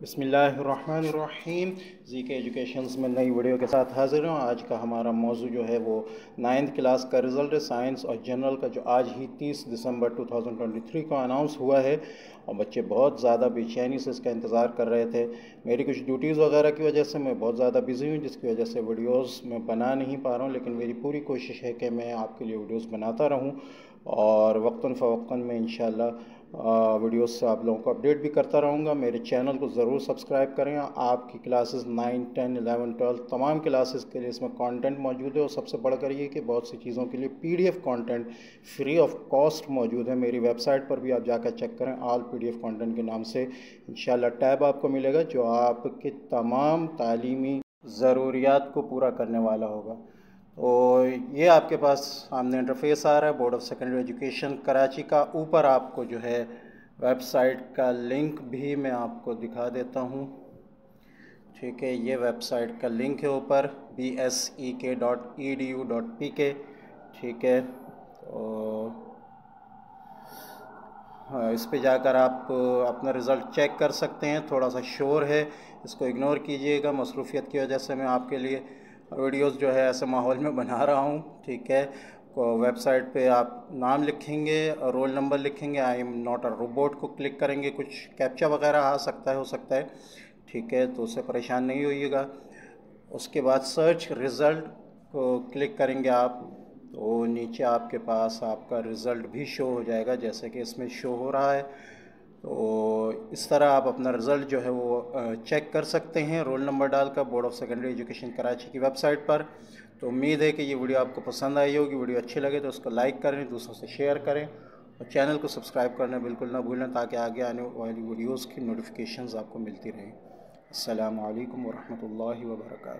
बसमीम जी के एजुकेशन में नई वीडियो के साथ हाजिर हूँ। आज का हमारा मौजू जो है वो नाइन्थ क्लास का रिज़ल्ट साइंस और जनरल का, जो आज ही 30 दिसंबर 2023 को अनाउंस हुआ है। और बच्चे बहुत ज़्यादा बेचैनी से इसका इंतज़ार कर रहे थे। मेरी कुछ ड्यूटीज़ वगैरह की वजह से मैं बहुत ज़्यादा बिज़ी हूँ, जिसकी वजह से वीडियोज़ मैं बना नहीं पा रहा हूँ। लेकिन मेरी पूरी कोशिश है कि मैं आपके लिए वीडियोज़ बनाता रहूँ। और वक्ता फ़वक्ता में इन वीडियोस से आप लोगों को अपडेट भी करता रहूँगा। मेरे चैनल को ज़रूर सब्सक्राइब करें। आपकी classes nine, ten eleven twelve तमाम क्लासेस के लिए इसमें कंटेंट मौजूद है। और सबसे बढ़कर ये कि बहुत सी चीज़ों के लिए PDF content free of cost मौजूद है। मेरी वेबसाइट पर भी आप जाकर चेक करें। ऑल पीडीएफ कंटेंट के नाम से इन टैब आपको मिलेगा, जो आपके तमाम तालीमी ज़रूरियात को पूरा करने वाला होगा। तो ये आपके पास सामने इंटरफेस आ रहा है board of secondary education Karachi का ऊपर आपको जो है वेबसाइट का लिंक भी मैं आपको दिखा देता हूँ। ठीक है, ये वेबसाइट का लिंक है ऊपर B S E K dot E D U dot P K ठीक है और हाँ इस पे जाकर आप अपना रिज़ल्ट चेक कर सकते हैं, थोड़ा सा शोर है, इसको इग्नोर कीजिएगा, मसरूफियत की वजह से मैं आपके लिए वीडियोस जो है ऐसे माहौल में बना रहा हूँ, ठीक है। वेबसाइट पे आप नाम लिखेंगे रोल नंबर लिखेंगे, I am not a robot को क्लिक करेंगे, कुछ कैप्चा वगैरह आ सकता है, हो सकता है, ठीक है तो उससे परेशान नहीं होइएगा। उसके बाद सर्च रिज़ल्ट को क्लिक करेंगे आप तो नीचे आपके पास आपका रिज़ल्ट भी शो हो जाएगा, जैसे कि इसमें शो हो रहा है। तो इस तरह आप अपना रिज़ल्ट जो है वो चेक कर सकते हैं। रोल नंबर डालकर board of secondary education Karachi की वेबसाइट पर। तो उम्मीद है कि ये वीडियो आपको पसंद आई होगी। वीडियो अच्छी लगे तो उसको लाइक करें, दूसरों से शेयर करें और चैनल को सब्सक्राइब करना बिल्कुल ना भूलें ताकि आगे आने वाली वीडियोज़ की नोटिफिकेशन आपको मिलती रहें। अल्लाम वरहमल वर्का